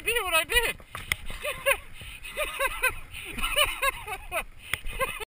idea what I did.